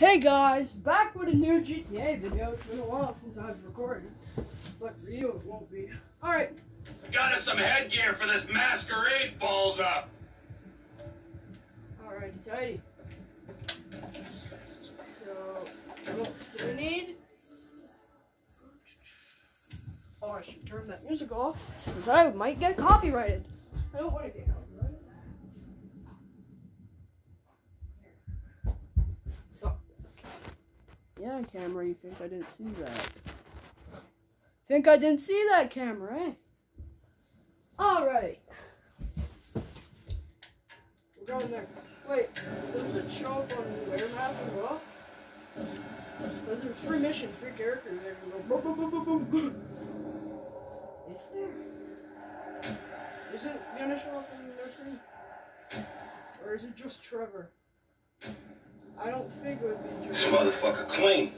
Hey guys, back with a new GTA video. It's been a while since I've recorded, but for you it won't be. Alright, I got us some headgear for this masquerade balls up. alrighty tidy. So, what do we need? Oh, I should turn that music off, because I might get copyrighted. I don't want to get copyrighted. So, yeah, camera, you think I didn't see that? Think I didn't see that camera, eh? Alright. We're going there. Wait, there's a chunk on the air map as well? But there's free mission, free character there. You go boom, boom, boom, boom, boom, boom. Is there? Is it gonna show up in the nursery? Or is it just Trevor? I don't think it would be This just motherfucker clean.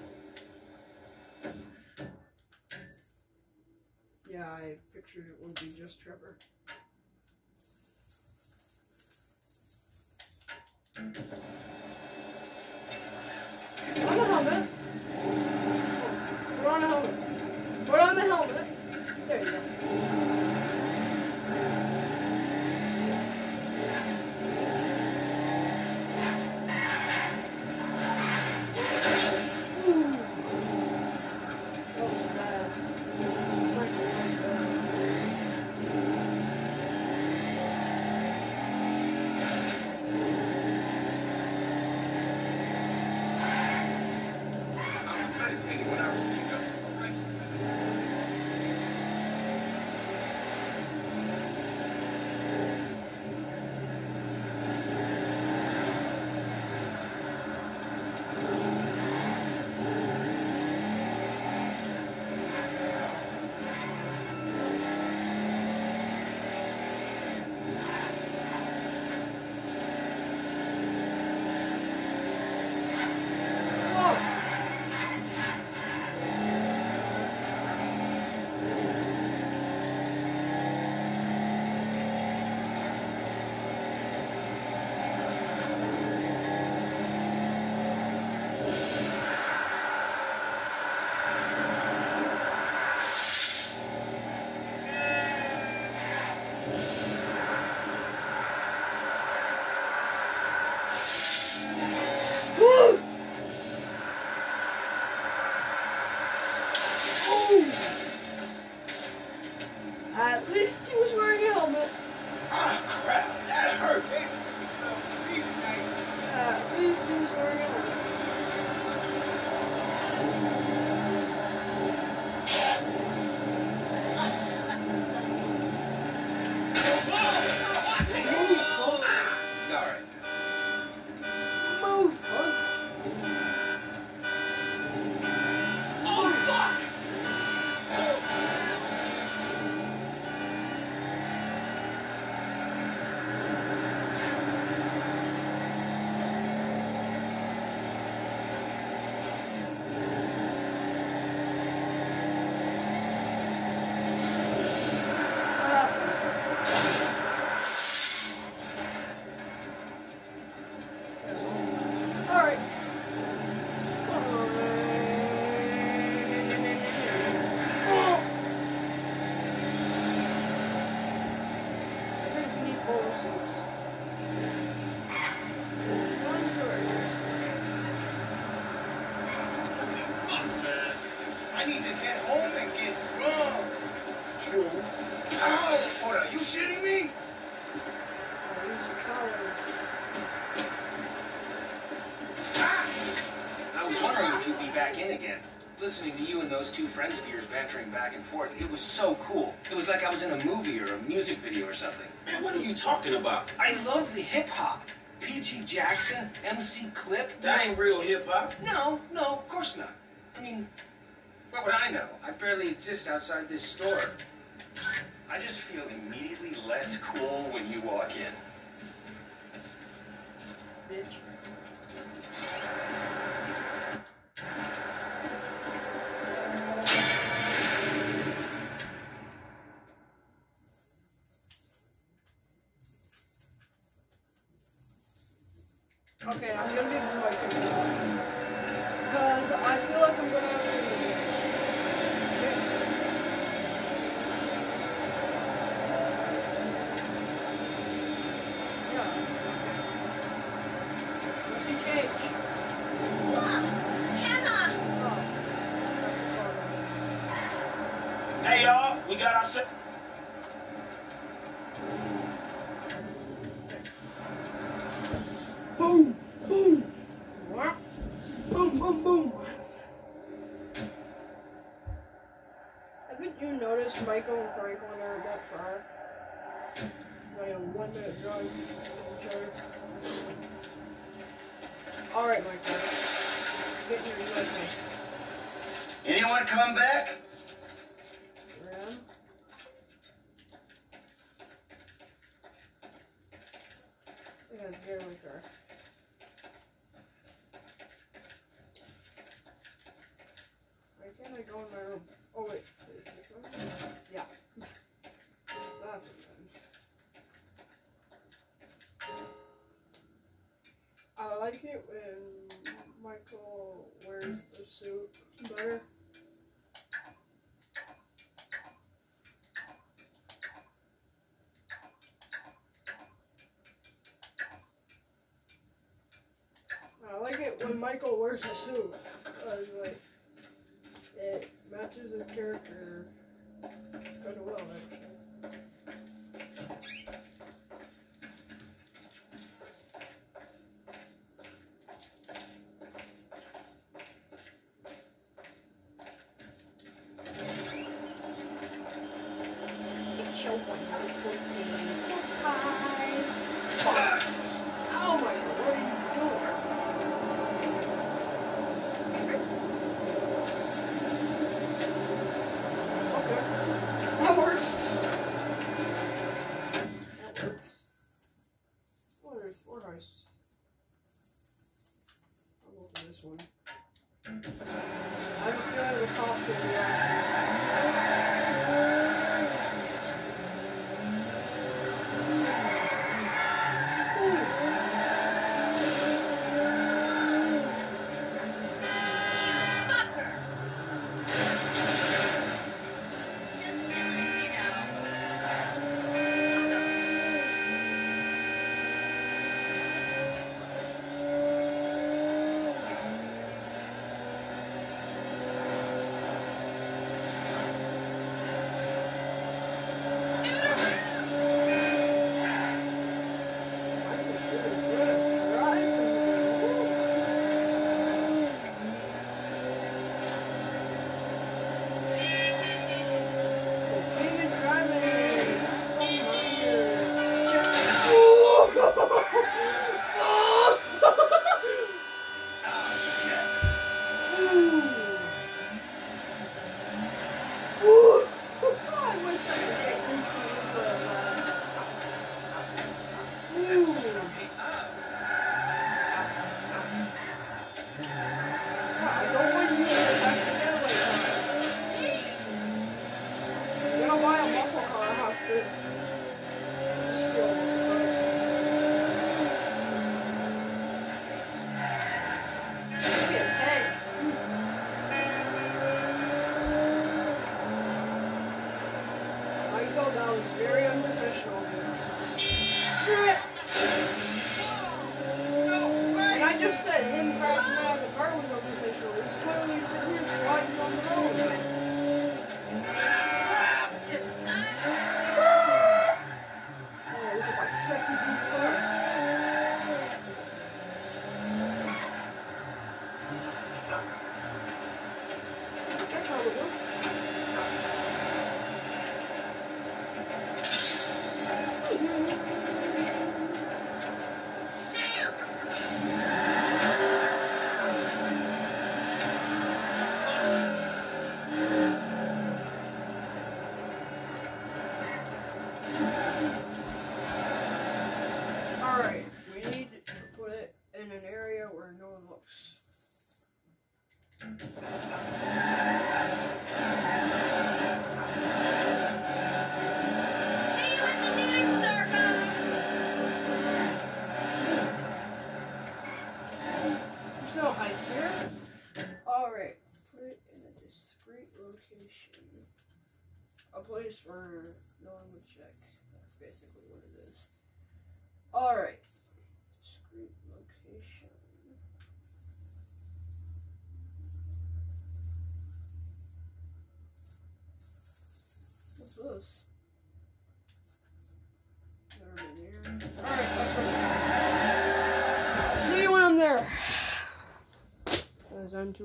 Yeah, I pictured it would be just Trevor. Put friends of yours bantering back and forth, it was so cool. It was like I was in a movie or a music video or something. Man, what are you talking about? I love the hip hop. P.G. Jackson, MC Clip. That ain't real hip hop. No, no, of course not. I mean, what would I know? I barely exist outside this store. I just feel immediately less cool when you walk in. Bitch. Okay, I'm gonna be like because I feel like I'm gonna have to oh, Hey y'all, we got our. like it when Michael wears the suit better. I like it when Michael wears a suit. was very unprofessional. Shit! you need to put it in an area where no one looks. There's no heist here. Alright, put it in a discreet location. A place where no one would check. That's basically what it is. Alright.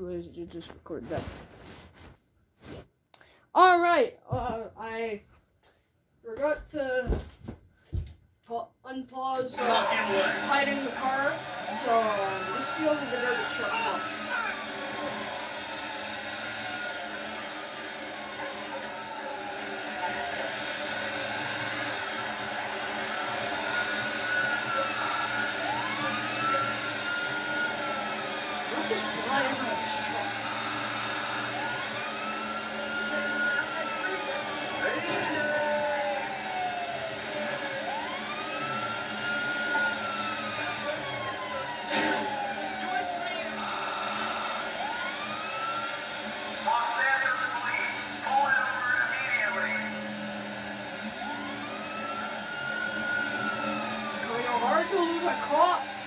is to just record that. All right, uh, I forgot to unpause uh, hiding the car, so um, this is the only the garbage truck.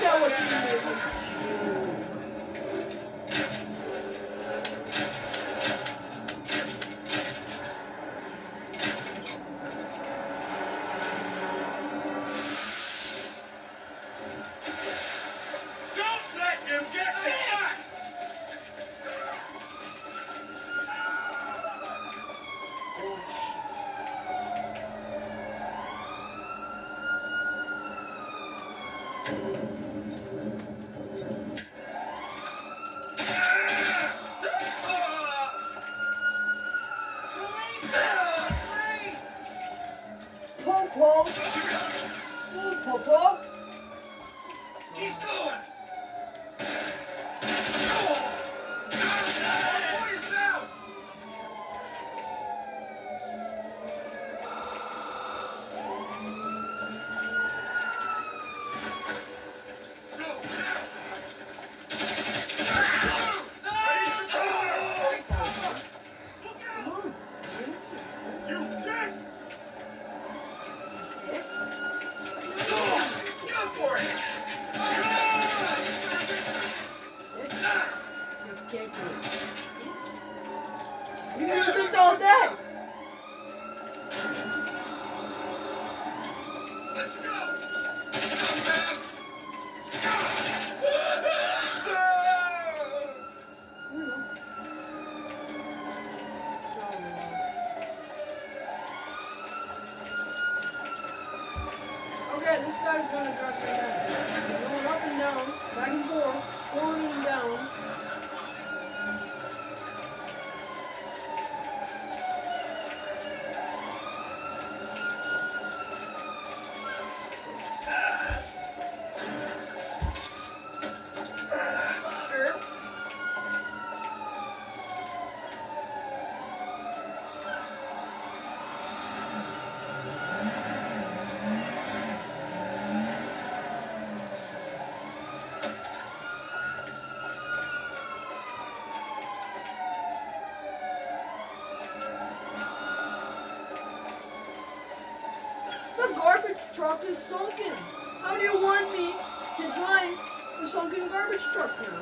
对我自 truck is sunken. How do you want me to drive a sunken garbage truck here?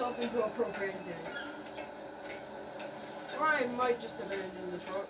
myself into a propane tank. Or I might just abandon the truck.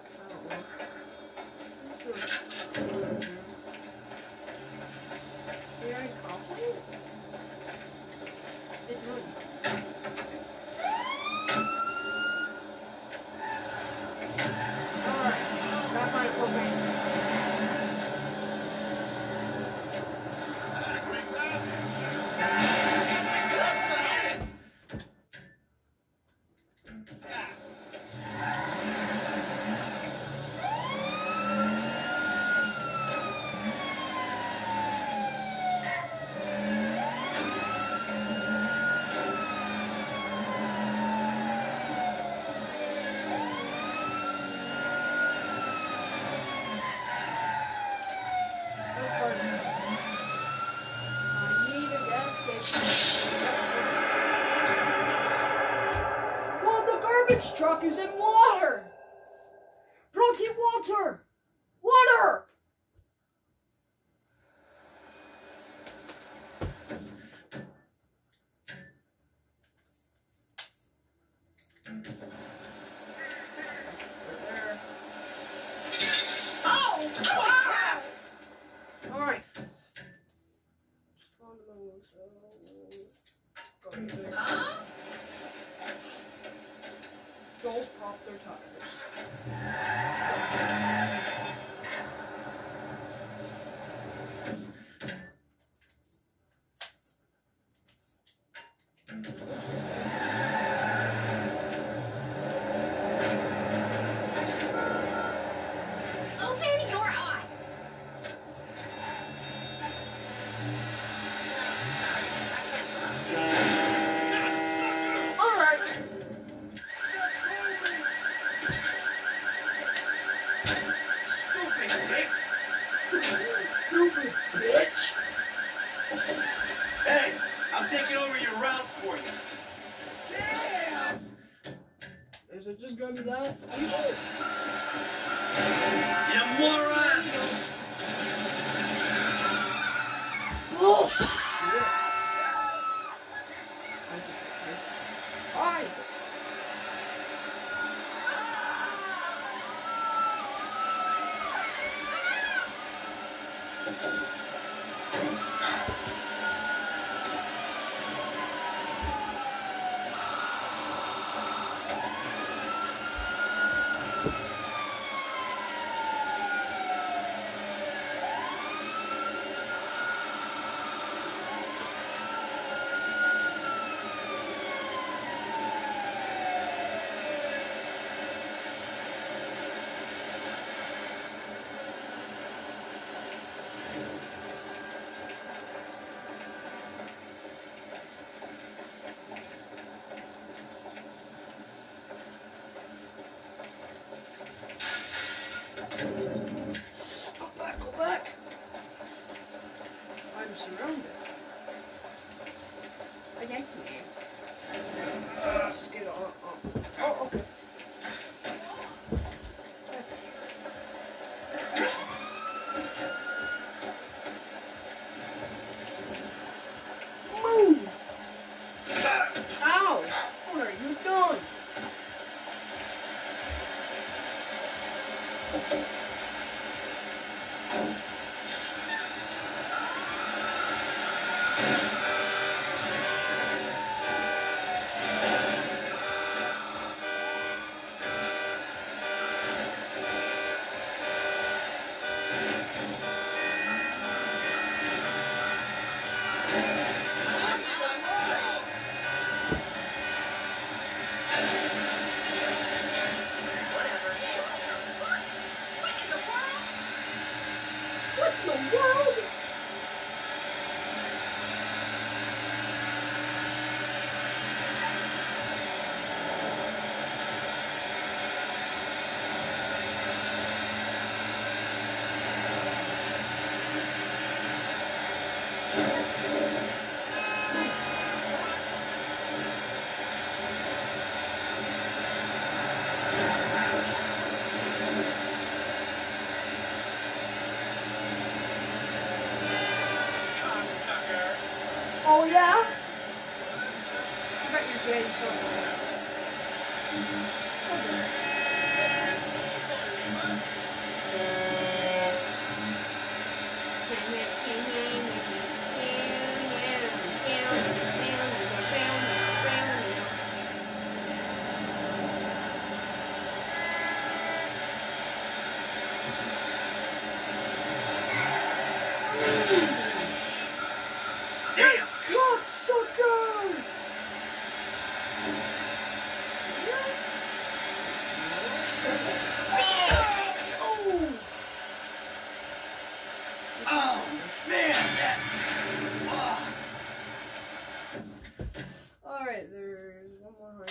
taking over your route for you. Damn! Is it just gonna be that? You moron! Bullshit! Oh, man! Alright, there's one more.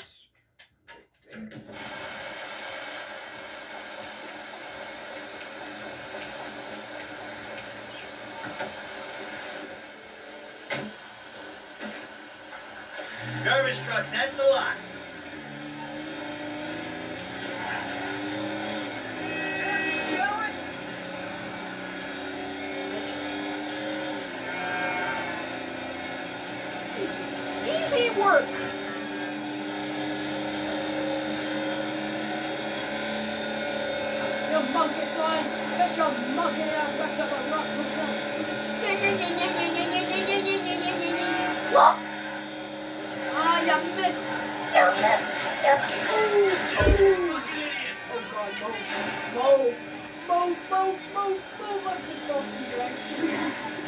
Garbage truck's at the lot. Get ass back to the rocks hotel! What? Ah, you missed! You missed! You Ooh! Ooh! Oh god, move! Move! Move, move, move, move! I'm pissed off some gangsters!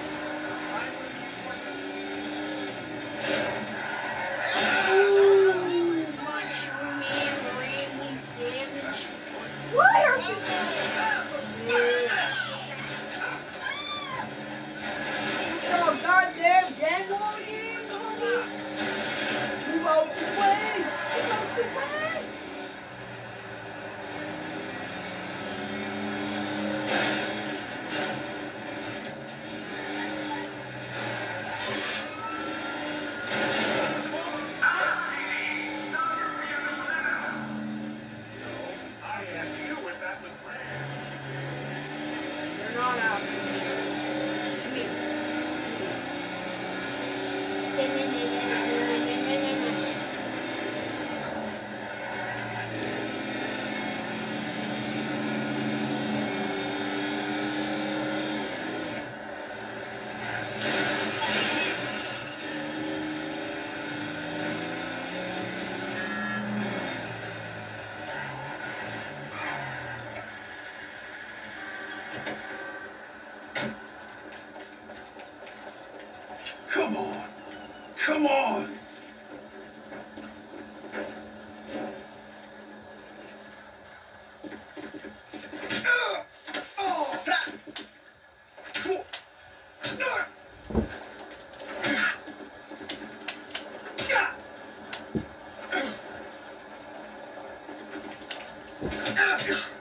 Uh,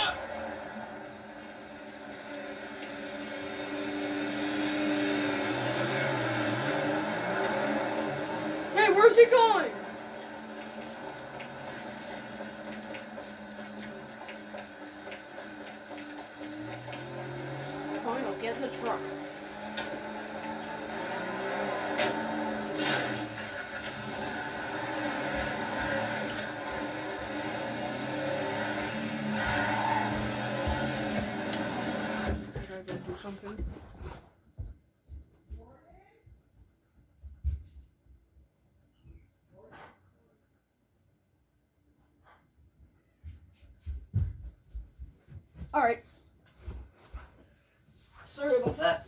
Hey, where's he going? Fine, I'll get in the truck. I go do something? Alright. Sorry about that.